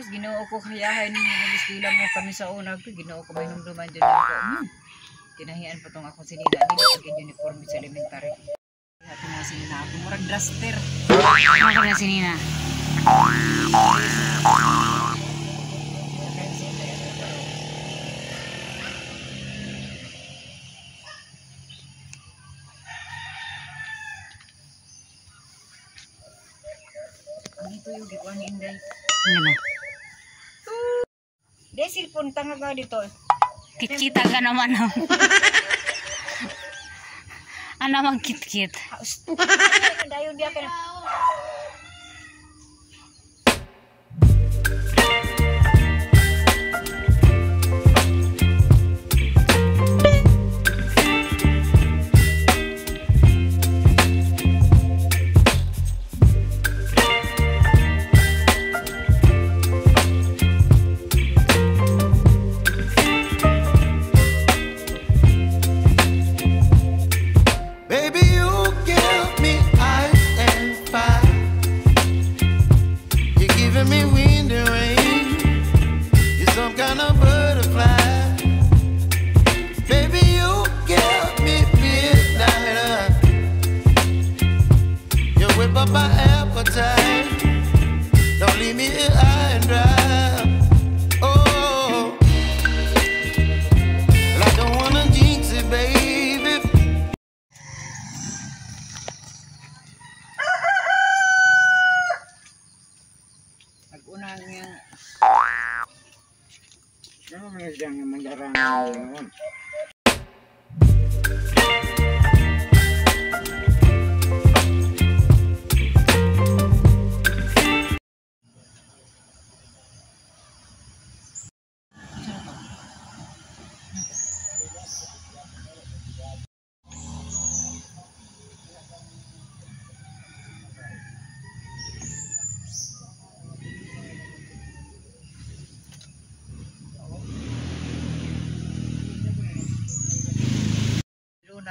Tapos ginoo ko kayahan ni Miskila mo kami sa una. Pero ginoo ko may numduman dyan ako. Hmm. Kinahian pa tong ako sinina. Ko kay uniform sa elementary. Hato nga sinina ako. Murag. Ano ka na sinina? Ang ito yung gikuan ni Inday. Ano Di, cellphone tanga ka dito. Kit-kita ka naman. oh. ano mang kit-kit? Dayon dia ka na. Ano man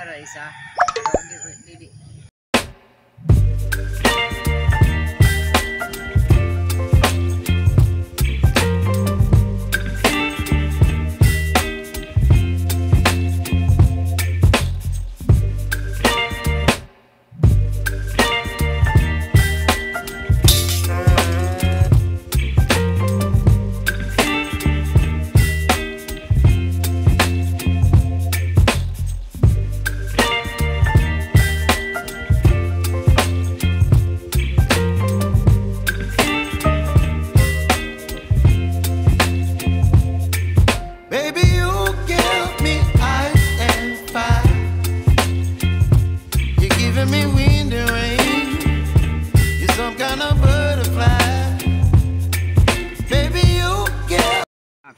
ra isa. Di, di, di.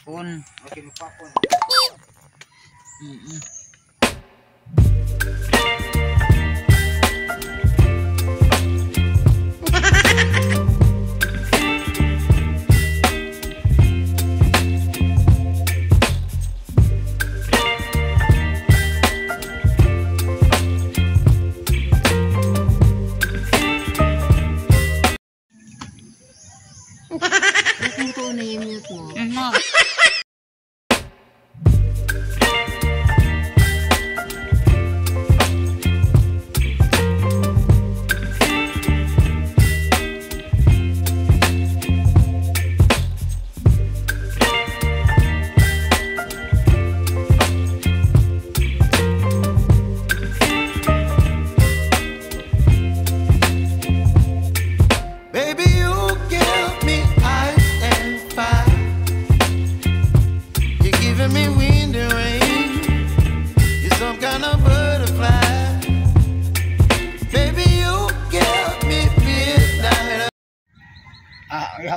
Akon. Okay, magpapon. Mm-mm.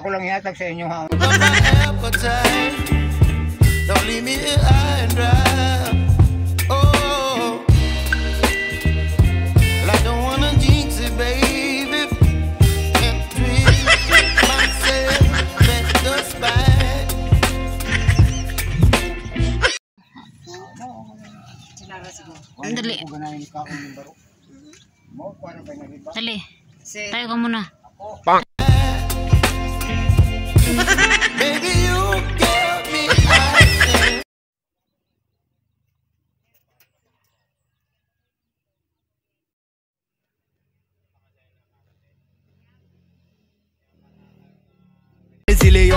Ako lang yatag sa inyo ha. Don't leave me here and dry. Oh, well, I don't wanna jinx it, baby. And treat myself at the spine. Dali. Dali. Tayo ka muna. Bang.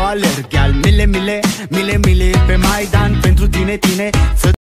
Alerg Iar mile, mile, mile, mile pe Maidan Pentru tine, tine, să